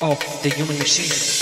of the human machine.